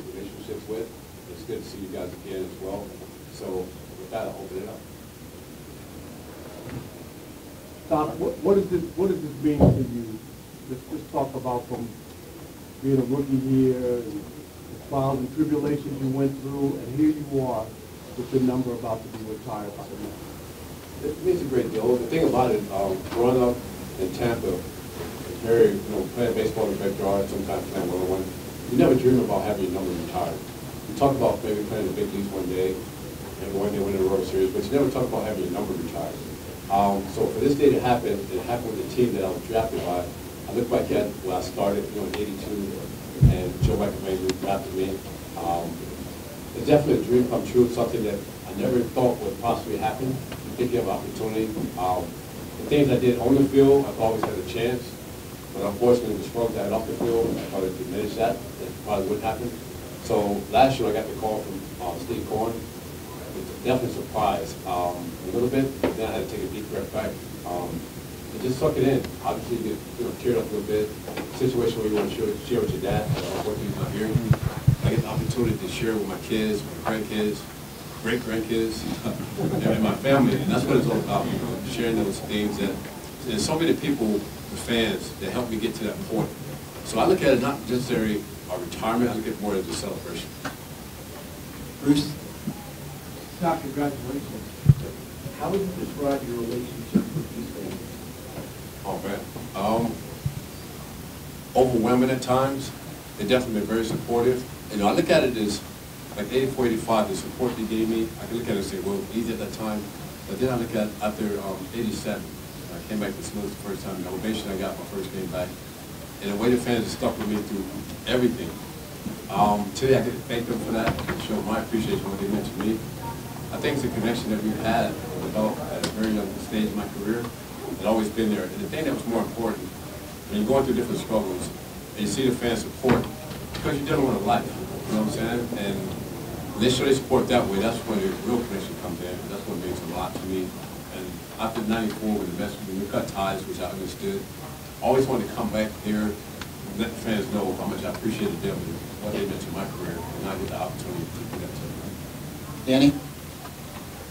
great relationships with, it's good to see you guys again as well. So with that, I'll open it up. Doc, what, what is this, what does this mean to you? Let's just talk about from being a rookie here, and the trials and tribulations you went through, and here you are with your number about to be retired by the. It means a great deal. The thing about it, um, growing up in Tampa, very, you know, playing baseball in the backyard, sometimes playing one-on-one, you never dream about having your number retired. You talk about maybe playing the big leagues one day, and one day winning the World Series, but you never talk about having your number retired. Um, so for this day to happen, it happened with the team that I was drafted by. I look back at when I started, you know, in eighty-two, and Joe McIlvaine drafted me. Um, it's definitely a dream come true, something that I never thought would possibly happen, thinking of opportunity. Um, the things I did on the field, I've always had a chance, but unfortunately, the struggles I had off the field, I it diminished that, that probably wouldn't happen. So last year, I got the call from uh, Steve Cohen, It's definitely surprised, um, a little bit, then I had to take a deep breath back. Um, and just suck it in. Obviously, you get, you know, teared up a little bit. Situation where you want to share, share with your dad, unfortunately he's not here. I get the opportunity to share with my kids, my grandkids, great grandkids, and my family, and that's what it's all about, you know, sharing those things that, there's so many people, the fans, that helped me get to that point. So I look at it not just a retirement, I look at it more as a celebration. Bruce? Doc, congratulations. How would you describe your relationship with these fans? Oh, man. Um, overwhelming at times. They've definitely been very supportive. You know, I look at it as, like 84, 85, the support they gave me, I can look at it and say, well, easy at that time. But then I look at, after um, 87, I came back to Smith the first time, the ovation I got my first game back. And the way the fans have stuck with me through everything. Um, today I get to thank them for that, and show my appreciation what they meant to me. I think it's a connection that we've had developed at a very young stage in my career. It's always been there. And the thing that was more important, when you're going through different struggles, and you see the fans support, because you're dealing with a life, you know what I'm saying? And when they show their support that way, that's when the real connection comes in. That's what means a lot to me. And after 94, with the best, when we cut ties, which I understood, always wanted to come back here and let the fans know how much I appreciated them and what they meant to my career, and I get the opportunity to do that to them. Danny?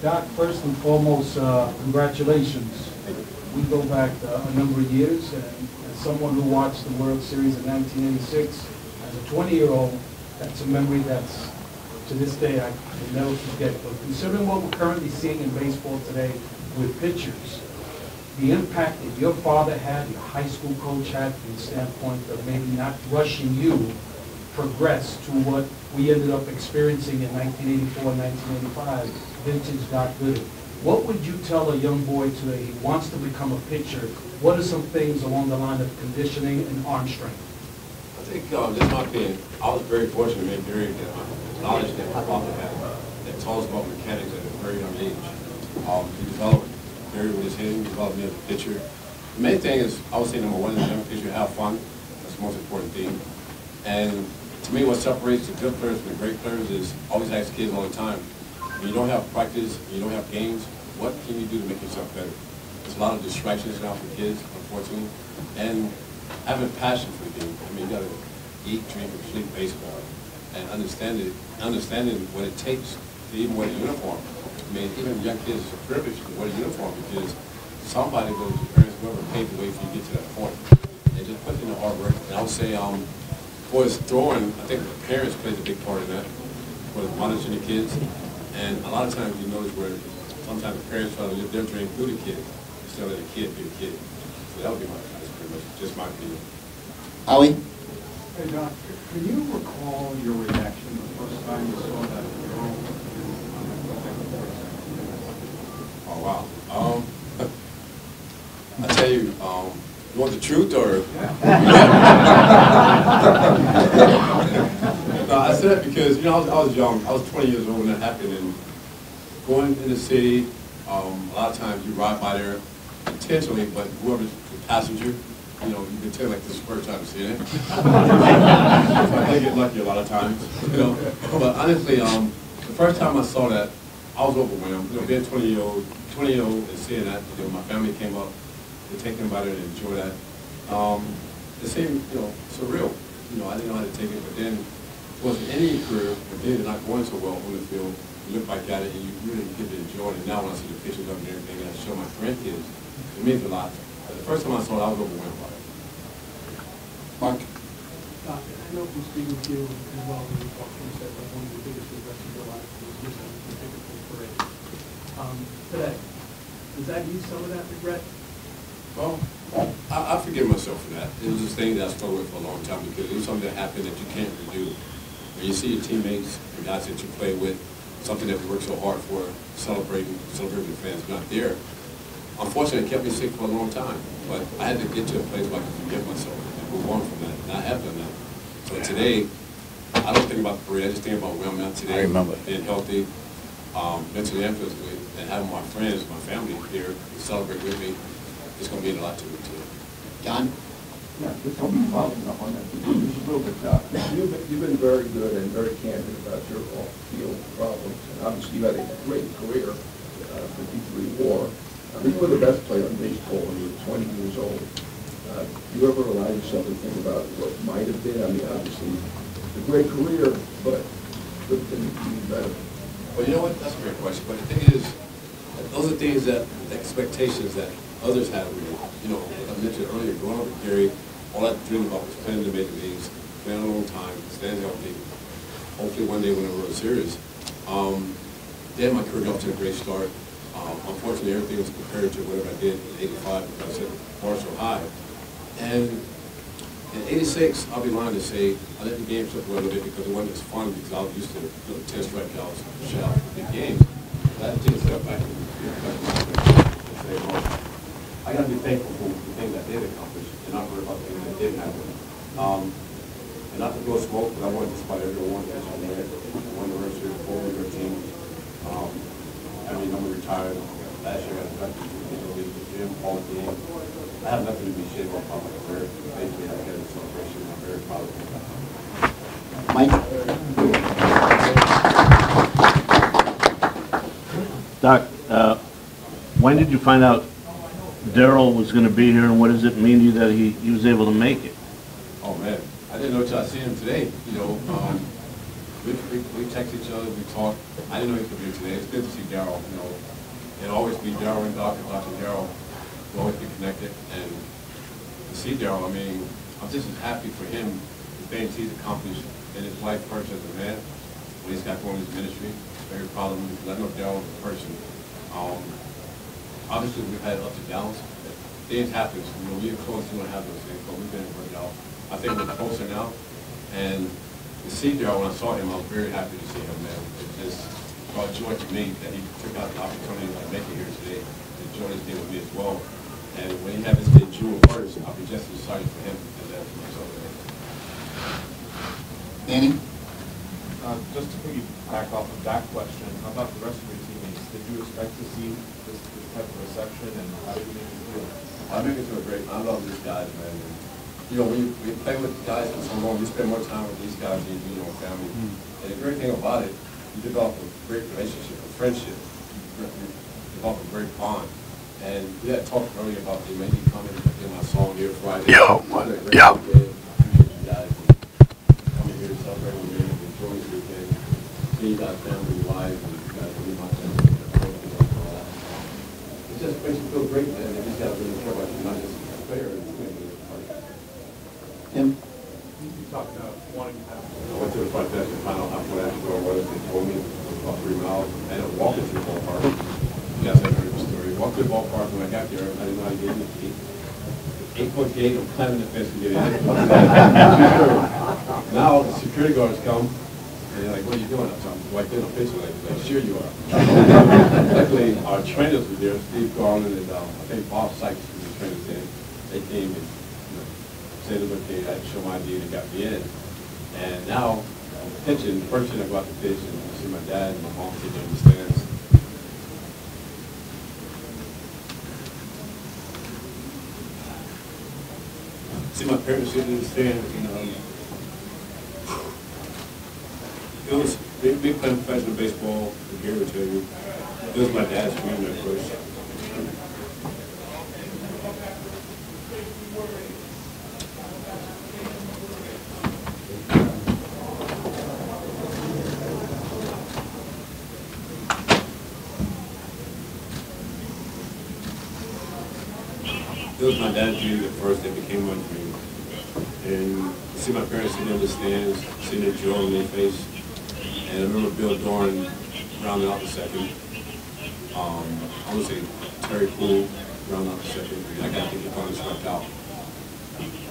Doc, first and foremost, uh, congratulations. We go back uh, a number of years, and as someone who watched the World Series in 1986, as a 20-year-old, that's a memory that's, to this day, I can never forget. But considering what we're currently seeing in baseball today with pitchers, the impact that your father had, your high school coach had, from the standpoint of maybe not rushing you, progress to what we ended up experiencing in 1984 and 1985, vintage Doc Gooden. What would you tell a young boy today, he wants to become a pitcher, what are some things along the line of conditioning and arm strength? I think, uh, just my opinion, I was very fortunate, man, very, uh, knowledge that my father had, that taught us about mechanics at a very young age. Um, he developed very with his hitting, me as a pitcher. The main thing is, I would say number one, as a young pitcher, have fun. That's the most important thing. And to me, what separates the good players from the great players is, always ask kids all the time, when you don't have practice, you don't have games, what can you do to make yourself better? There's a lot of distractions now for kids, unfortunately, and having passion for the game. I mean, you gotta eat, drink, and sleep baseball, and understand it, understanding what it takes to even wear a uniform. I mean, even young kids, it's a privilege to wear a uniform because somebody, whether it's your parents, whoever, paved the way for you to get to that point. And just put in the hard work. And I would say, um, for his throwing, I think the parents played a big part in that, for monitoring the kids. And a lot of times you notice where sometimes the parents try to live their dream through the kid instead of the kid be the kid. So that would be my, that's pretty much just my opinion. Howie? Hey, Doc, can you recall your reaction the first time you saw that girl on the Oh, wow. Um, I tell you, um, you want the truth or? no, I said that because, you know, I was, I was young, I was twenty years old when that happened, and going in the city, um, a lot of times you ride by there intentionally, but whoever's the passenger, you know, you can tell like this is the first time seeing it. I get lucky a lot of times, you know, but honestly, um, the first time I saw that, I was overwhelmed, you know, being twenty year old, twenty year old and seeing that, you know, my family came up, to take them about it and enjoy that. Um, it seemed, you know, surreal, you know, I didn't know how to take it, but then, it wasn't any career, but then not going so well on the field, you look back at it and you really get to enjoy it, and now when I see the pictures of it and everything, and I show my grandkids, it means a lot. But the first time I saw it, I was overwhelmed by it. Mark? Doc, I know from speaking with you as well, when you talked, you said that one of the biggest regrets of your life was missing the ticker-tape parade. Um, today, does that ease some of that regret? Well, I, I forgive myself for that. It was this thing that I struggled with for a long time because it was something that happened that you can't redo. When you see your teammates and guys that you play with, something that we worked so hard for, celebrating, celebrating the fans not there, unfortunately, it kept me sick for a long time. But I had to get to a place where I could forgive myself and move on from that, and I have done that. So today, I don't think about the parade, I just think about where I'm at today. I remember. Being healthy, um, mentally and physically, and having my friends, my family here to celebrate with me, it's gonna mean a lot to me too. John? Yeah, just help me following up on that, just a little bit, Doc. You've been, you've been very good and very candid about your off-field problems, and obviously you had a great career, uh, fifty-three war. I mean, you were the best player in baseball when you were twenty years old. Uh, Do you ever allow yourself to think about what might have been? I mean, obviously, a great career, but could things be better? Well, you know what, that's a great question, but the thing is, those are things that, expectations that others have. You know, like I mentioned earlier, growing up with Gary, all I dreamed about was playing in the major leagues, playing a long time, staying healthy, hopefully one day win a World Series. Um, then my career got off to a great start. Um, unfortunately, everything was compared to whatever I did in eighty-five, because I said, bar so high. And in eighty-six, I'll be lying to say, I let the game slip a little bit because it wasn't as fun because I was used to, you know, ten strikeouts, shout, big games. I to take a step back I gotta be thankful for the things I did accomplish and not worry about the things that didn't happen. Um, and not to blow smoke, but I wanted to spot everyone that's on there, one anniversary, four year team. Um, I mean, I'm retired, last year I got drafted to the with Jim, Paul, team. I have nothing to be ashamed of about my career, basically, I get a celebration, I'm very proud of it. Mike? Doc, uh, when did you find out Darryl was going to be here, and what does it mean to you that he, he was able to make it? Oh, man, I didn't know till I see him today, you know, um, we, we, we text each other, we talk, I didn't know he could be here today, it's good to see Darryl, you know, it'll always be Darryl and Doc, and Doc and We'll always be connected, and to see Darryl, I mean, I'm just as happy for him, the things he's accomplished in his life first as a man, what he's got going in his ministry, very proud of him, I know Darryl as a person, um, obviously, we've had ups and downs. Things happen, you know, we're close to have those things, but we've been working out. I think we're closer now, and to see Darryl, when I saw him, I was very happy to see him, man. It just brought joy to me that he took out the opportunity to make it here today, to join this day with me as well. And when he had this day June first, I'll be just as excited for him as that for myself. Danny? Uh, Just to piggyback off of that question, how about the rest of your teammates? Did you expect to see this this type of reception, and how did you make it feel? I make it to a great, I love these guys, man. And, You know, when you, when play with guys for so long, you spend more time with these guys than you do your own family. And the great thing about it, you develop a great relationship, a friendship, you you develop a great bond. And we had talked earlier about the maybe coming in my song here Friday. Yo, a great yeah. weekend. Appreciate you guys and coming here to celebrate with me, and enjoy this weekend. See you guys, family, wives, and you guys, be my family. and all that. It just makes you feel great, man. They just gotta really care about you, not just a player. it's gonna be a party. Tim? You talked about wanting to have I went to the front desk and found out how far that door was. They told me it was about three miles. I ended up walking to the ballpark. You guys have heard the story. Walked to the ballpark when I got there. I didn't know how to get in the gate. Eight foot gate, I'm climbing the fence to get in. Now the security guards come and they're like, what are you doing? I'm like, well, I did a picture. Like, like, sure you are. Luckily, our trainers were there, Steve Garland and, um, I think Bob Sikes was the trainers there. They came and, you know, said, look, they had to show my ID, they got me in. And now, pitching, first thing I go out to pitch, and I see my dad and my mom sitting in the stands. See my parents sitting in the stands, you know. It was big, big playing professional baseball, Gary would tell you. It was my dad's dream at first. It was my dad's dream at first, it became my dream. And see my parents sitting in the stands, seeing the joy on their face. And I remember Bill Doran rounding out the second. Um, I to say Terry Puhl the second. And I got think the opponent struck out.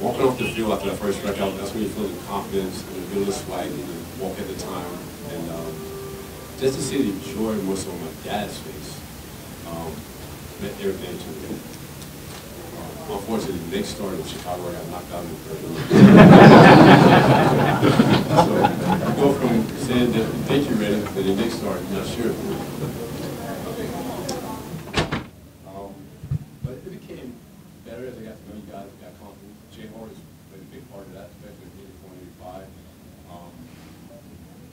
Walking off the field after that first strikeout, that's when you feel the confidence and the feeling swag and the walk at the time. And um, just to see the joy more so on my dad's face um, meant everything to me. Unfortunately, the next start in Chicago, I got knocked out in the third. So, go from saying that, thank you, ready, to the next start, not sure. Um, But it became better I got to know you guys, got comfortable. Jay Horwitz's been a big part of that, especially in eighty-four eighty-five. Um,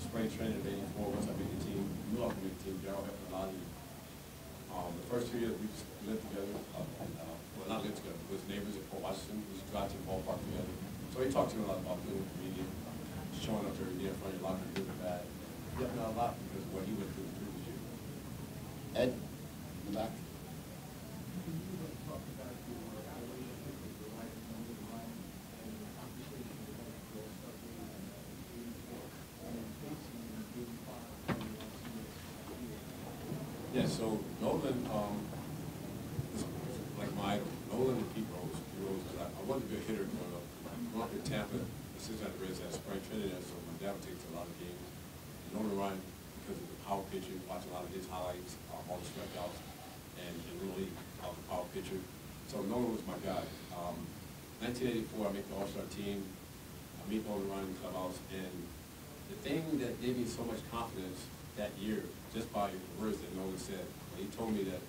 Spring training in eighty-four, once I made the team, I could make the team, Darryl helped you. Um, the first two years, we just lived together, uh, and, uh, well, not lived together, but was neighbors at Port Washington, we used to drive to the ballpark together. So he talked to me a lot about building a community, showing up every day in front of your locker, good and bad. He a lot because of what he went through the previous year. Ed, the back. So Nolan, um, like my idol. Nolan and Pete Rose, Pete Rose, I, I wanted to be a hitter growing up. Growing up in Tampa, the Cincinnati Reds had training there, so my dad would take to a lot of games. And Nolan Ryan, because of the power pitcher, watching a lot of his highlights, um, all the strikeouts, and and really, um, power pitcher. So Nolan was my guy. Um, nineteen eighty-four, I make the All-Star team. I meet Nolan Ryan in the clubhouse, and the thing that gave me so much confidence that year, just by the words that Nolan said, he told me that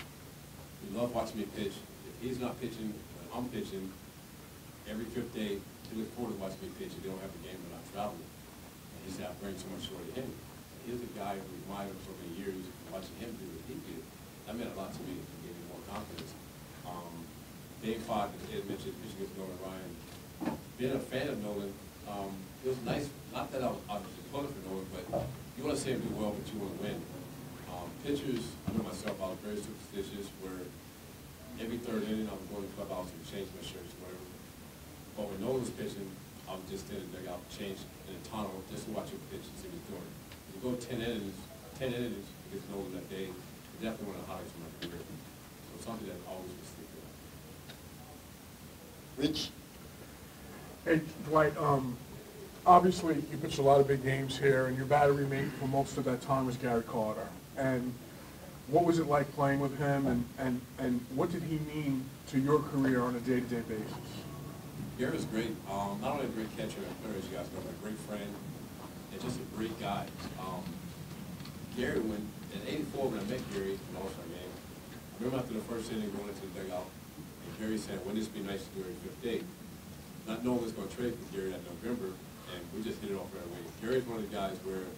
he loved watching me pitch. If he's not pitching, I'm pitching, every fifth day, he looked forward to watching me pitch, and they don't have a game when I'm traveling. And he said, I bring so much joy to him. He was a guy who admired him so many years, watching him do what he did, that meant a lot to me, and gave me more confidence. Um, Game five, as Ed mentioned, pitching against Nolan Ryan. Being a fan of Nolan, um, it was nice, not that I was obviously pulling for Nolan, but you want to see him do well, but you want to win. Um, pitchers, I know myself, I was very superstitious, where every third inning, I would go to the clubhouse and change my shirts, whatever. But when Nolan was pitching, I was just stand in the dugout, change in a tunnel, just to watch him pitch and see what he's doing. If you go ten innings, ten innings against Nolan that day, it's definitely one of the highlights of my career. So it's something that always was sticking out. Rich, Hey, Dwight, um, obviously, you pitched a lot of big games here, and your battery mate for most of that time was Gary Carter. And what was it like playing with him, and, and, and what did he mean to your career on a day-to-day basis? Gary was great. Um, not only a great catcher and player, as you guys know, but a great friend and just a great guy. Um, Gary, when in '84, when I met Gary in All-Star game, I remember after the first inning going into the dugout, and Gary said, "Wouldn't this be nice to do every fifth day?" Not knowing was going to trade for Gary that November, and we just hit it off right away. Gary's one of the guys where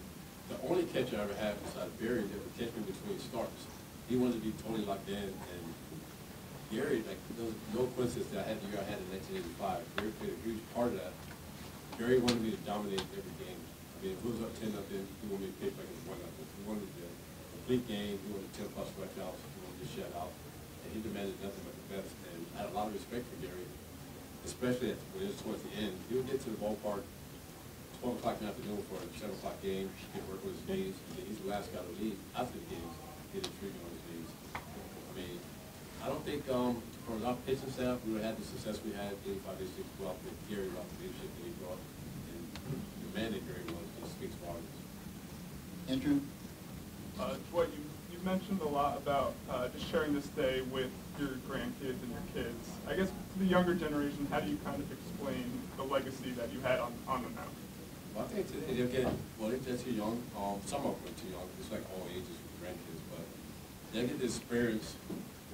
the only catcher I ever had besides Barry that would catch me between starts. He wanted to be totally locked in, and Gary, like, there was no coincidence that I had the year I had in nineteen eighty-five. Gary played a huge part of that. Gary wanted me to dominate every game. I mean, if it was up ten nothing, he wanted me to pitch like it was one nothing. He wanted the complete game, he wanted ten plus strikeouts, he wanted to shut out. And he demanded nothing but the best, and I had a lot of respect for Gary, especially when it was towards the end. He would get to the ballpark twelve o'clock in the afternoon for a seven o'clock game, get work with his knees, he's the last guy to leave after the game, get a treatment on his knees. I mean, I don't think, um, from our pitching staff, we would have had the success we had in eighty-five, eighty-six, well, with Gary, about the leadership that he brought, and the man that Gary was, just speaks volumes. Andrew, Uh, Dwight, you, you mentioned a lot about uh, just sharing this day with your grandkids and your kids. I guess to the younger generation, how do you kind of explain the legacy that you had on, on the mound? I think today they'll get, well, they're they're too young, um, some of them are too young, it's like all ages with grandkids, but they get to experience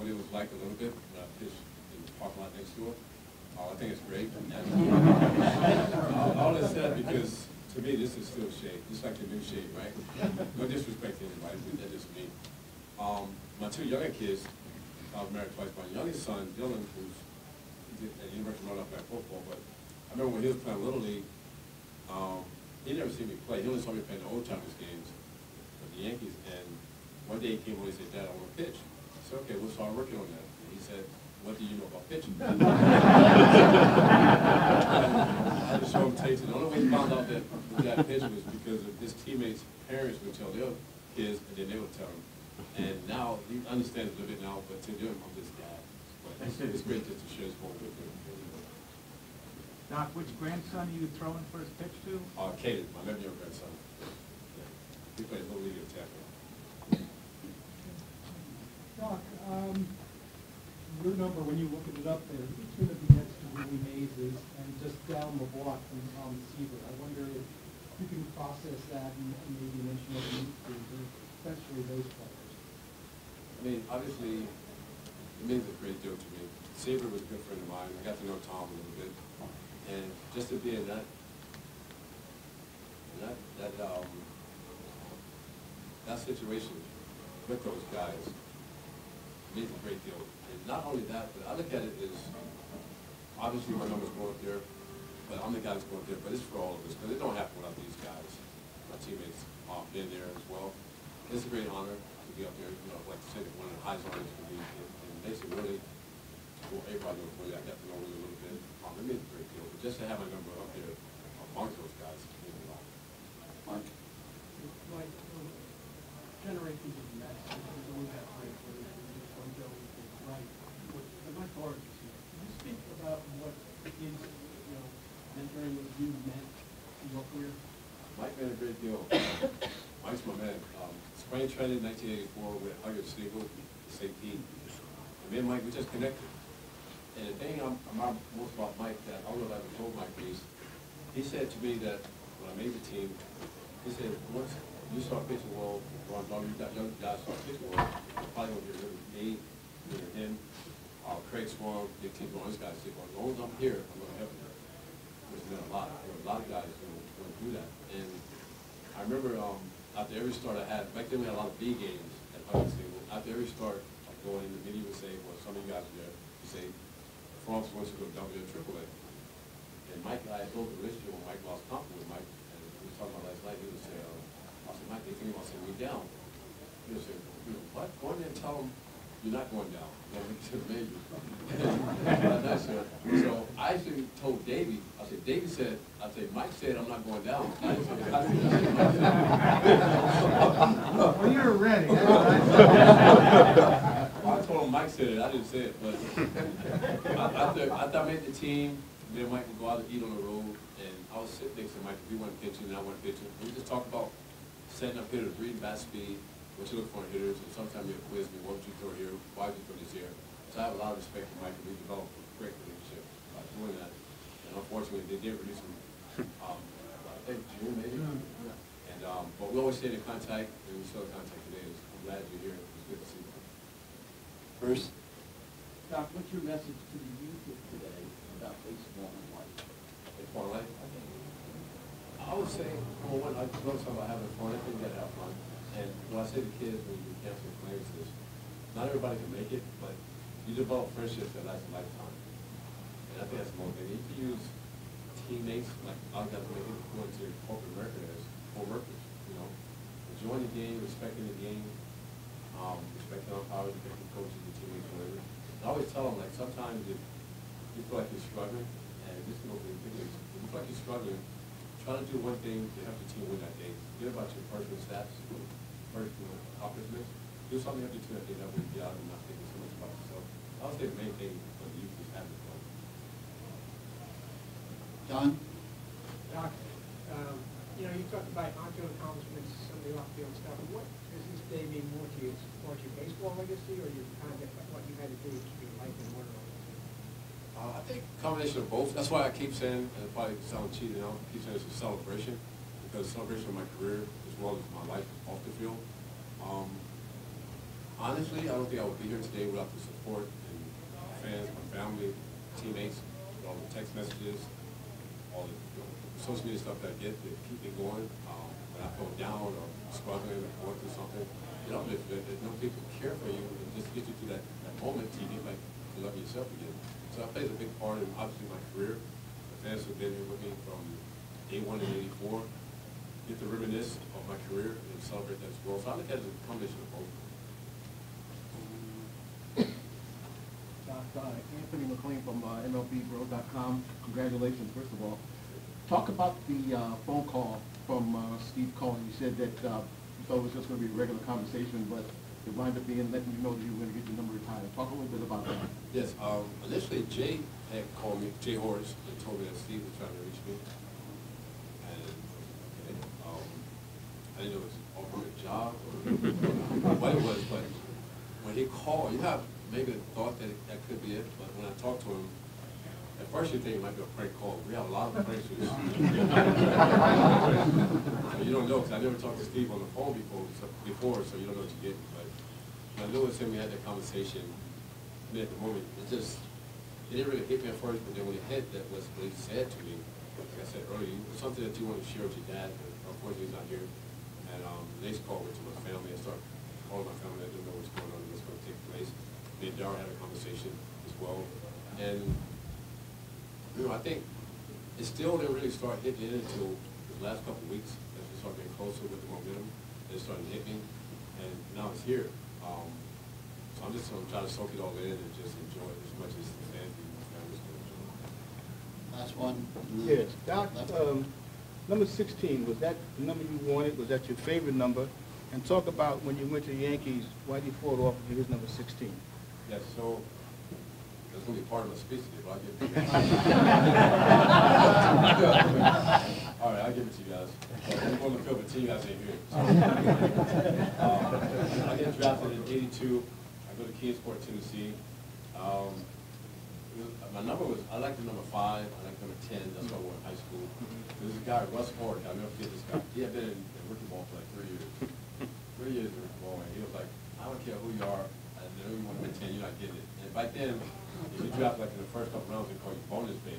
what it was like a little bit when I pitched in the parking lot next door. Uh, I think it's great. And All this said, because to me, this is still Shea, just like the new Shea, right? No disrespect to anybody, but that's just me. Um, my two younger kids, I was married twice, my youngest son, Dylan, who's at University of North Carolina football, but I remember when he was playing Little League, um, he never seen me play. He only saw me play in the old timers games with the Yankees. And one day he came over and said, Dad, I want to pitch. I said, okay, we'll start working on that. And he said, what do you know about pitching? I had to show him tapes. And the only way he found out that that pitch was because of his teammates' parents would tell their kids, and then they would tell him. And now he understands a little bit now, but to them, I'm just dad. But it's, it's great just to share sport with him. Doc, which grandson are you throwing first pitch to? Uh, Caden, my nephew and grandson. Yeah. He plays little league at Tampa. Doc, um, your number, when you look it up there, each one of the next to Willie Mays and just down the block from Tom Seaver. I wonder if you can process that and and maybe mention what it means to you, especially those players. I mean, obviously, it means a great deal to me. Seaver was a good friend of mine. I got to know Tom a little bit. And just to be in that, in that, that, um, that situation with those guys means a great deal. And not only that, but I look at it as, obviously my number's going up there, but I'm the guy that's going up there, but it's for all of us, because it don't happen without these guys. My teammates, um, been there as well. It's a great honor to be up there, you know, like I said, one of the highest honors to be, and and makes it really, well, everybody knows Willie, I got to know Willie a little bit, um, it means a great deal, but just to have my number up there amongst those guys, means a lot. Mark? Like, um, generations of Mets, there's always that great players, who just don't go with it right. But but Mike Torrez is here. Can you speak about what it is, you know, mentoring with you meant in your career? Mike made a great deal. Mike's my man. Um, spring training nineteen eighty-four with Huggins-Stengel, St. Pete. And me and Mike, we just connected. And the thing I'm, I'm most about Mike that I don't know if I told Mike this, he said to me that when I made the team, he said, once you start pitching well, Ron Ball, you got young guys start pitching well, you're probably gonna get rid of me, rid of him, uh, Craig Swan, Dick all these guys as long as I'm here, I'm gonna help you. Which meant a lot. There a lot of guys who would do that. And I remember, um, after every start I had, back then we had a lot of B games at Hudson. After every start, going in, the media would say, well, some of you guys are there, you say, France wants to go double A or triple A. And Mike, I told the list when Mike lost confidence with Mike, and we were talking about last night, he would say, uh, I said, Mike, they think about sending me down. He would say, you know, what? Go in there and tell them you're not going down. You know, to the majors. But that's. So I actually told Davey, I said, Davey said, I said, Mike said I'm not going down. I said, I said, I said, Mike said- Well, you're ready. I told him Mike said it, I didn't say it, but I- after, after I made the team, me and Mike would go out and eat on the road, and I was sitting next to Mike, we weren't pitching, and I wasn't pitching. We just talked about setting up hitters, reading bat speed, what you look for in hitters, and sometimes you'll quiz me, what would you throw here, why would you throw this here? So I have a lot of respect for Mike, and we developed a great relationship by doing that. And unfortunately, they did release him, um, I think June maybe? And, um, but we always stayed in contact, and we still in contact today, I'm glad you're here, it's good to see you. Bruce? Doc, what's your message to the youth of today about baseball and life? It's fun, right? I would say, number one, I love talking about having fun, I think you gotta have fun. And when I say to kids, when you cancel claims, is, not everybody can make it, but you develop friendships that last a lifetime. And I think that's the most thing. You can use teammates, like, I've got to make it go into corporate America as co-workers, you know? Enjoying the game, respecting the game, um, respecting umpires, respecting coaches, and teammates, whatever. I always tell them, like, sometimes if you feel like you're struggling, and this is open big leagues, if you feel like you're struggling, try to do one thing to help the team win that day. Forget about your personal stats, personal accomplishments. Do something to help your team that day that will get out and not thinking so much about yourself. I would say the main thing for the youth is having fun. John? Doc, um, you know, you talked about onto accomplishments, some of the off-field stuff. What does this day mean more to you? To your baseball legacy or your kind of what you had to do to keep your life in order? Uh, I think combination of both. That's why I keep saying, and it probably sound cheating, I keep saying it's a celebration, because celebration of my career as well as my life off the field. Um, honestly, I don't think I would be here today without the support and fans, my family, teammates, all the text messages, all the you know, social media stuff that I get that keep me going. Um, when I feel down or struggling or going through something, you know, if, if, no people care for you and just get you through that, that moment, you get like to love yourself again. So that plays a big part in obviously my career. The fans have been here with me from day one in '84. Get to reminisce of my career and celebrate that as well. So I look at it as a combination of both. Uh, Anthony McLean from uh, MLBBro.com. Congratulations, first of all. Talk about the uh, phone call from uh, Steve Cohen. You said that uh, you thought it was just going to be a regular conversation, but it wound up being letting you know that you were going to get your number retired. Talk a little bit about that. Yes, um, initially Jay had called me, Jay Horwitz, and told me that Steve was trying to reach me. And, okay, um, I didn't know it was offering a job or what it was, but when he called, you have maybe thought that that could be it, but when I talked to him, at first you think it might be a prank call. We have a lot of pranks. You don't know, because I never talked to Steve on the phone before, so, before, so you don't know what you're getting. But I knew was him, we had that conversation. I mean, at the moment, it just, it didn't really hit me at first, but then when it hit, that was what he said to me. Like I said earlier, it was something that you want to share with your dad, but unfortunately he's not here. And um, the next call went to my family. I started calling my family. I didn't know what's going on, and what's going to take place. Me and Darryl had a conversation as well. And, you know, I think it still didn't really start hitting in until the last couple of weeks as we started getting closer with the momentum. It started hitting, and now it's here. Um, so I'm just going to try to soak it all in and just enjoy it as much as the fans and my family's going to enjoy it. Last one. Yes, Doc, um, number 16, was that the number you wanted? Was that your favorite number? And talk about when you went to the Yankees, why did you Ford offer you his number 16? Yes, so that's going to be part of my speech today, but I'll give it to you. All right, I'll give it to you guys. I'm going to field, but you guys ain't here. Um, I get drafted in eighty-two. I go to Kingsport, Tennessee. Um, my number was, I like the number five, I like number ten, that's what I wore in high school. There's a guy, Russ Ford, I'll never forget this guy. He had been in in rookie ball for like three years. Three years in rookie ball, and he was like, I don't care who you are, I know you want to win ten, you're not getting it. And back then, you draft like in the first couple rounds, they call you bonus baby.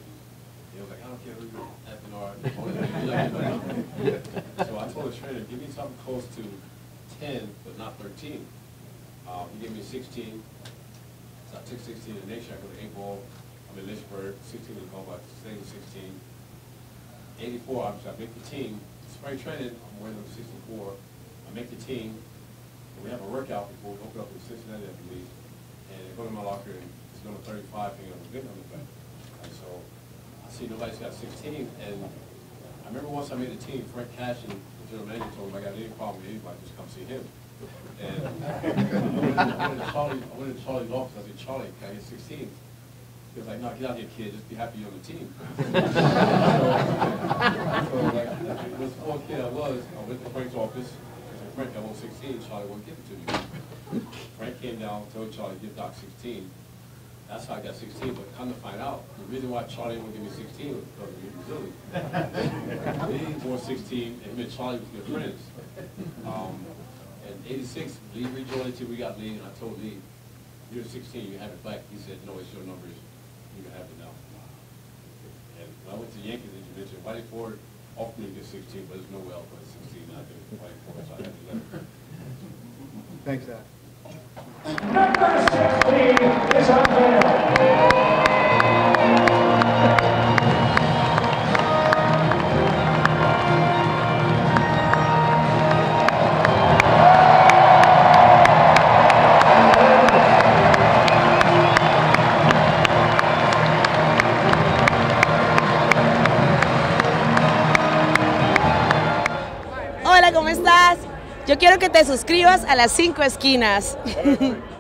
He was like, I don't care who you effing are, bonus baby, you're. So I told the trainer, give me something close to ten, but not thirteen. Uh, he gave me sixteen, so I took sixteen, and next year I go to eight ball, I'm in Lynchburg, sixteen was called, but I stayed with sixteen. Eighty-four, obviously, I make the team, spring training, I'm wearing number sixty-four, I make the team, we have a workout before we open up in Cincinnati, I believe, and I go to my locker, and it's number thirty-five, hanging on the big number back. And so, I see nobody's got sixteen, and I remember once I made a team, Frank Cashen, the general manager, told me, I got any problem with anybody, just come see him. And I went to Charlie, I went to Charlie's office, I said, Charlie, can I get sixteen? He was like, no, get out here, kid, just be happy you're on the team. So, like, this poor kid I was, I went to Frank's office, I said, Frank, I want sixteen, Charlie won't give it to me. Frank came down, told Charlie, give Doc sixteen. That's how I got sixteen, but come to find out, the reason why Charlie wouldn't give me sixteen was because of Lee Mazzilli. He wore sixteen, and him and Charlie was good friends. Um, in eighty-six, Lee rejoined the team, we got Lee, and I told Lee, you're sixteen, you have it back. He said, no, it's your numbers, you can have it now. And when I went to the Yankees, as you mentioned, Whitey Ford offered me to get sixteen, but there's no way I'll put sixteen, I think, Whitey Ford, so I had to let him. Thanks, Doc. Hola, ¿cómo estás? Yo quiero que te suscribas a las cinco esquinas.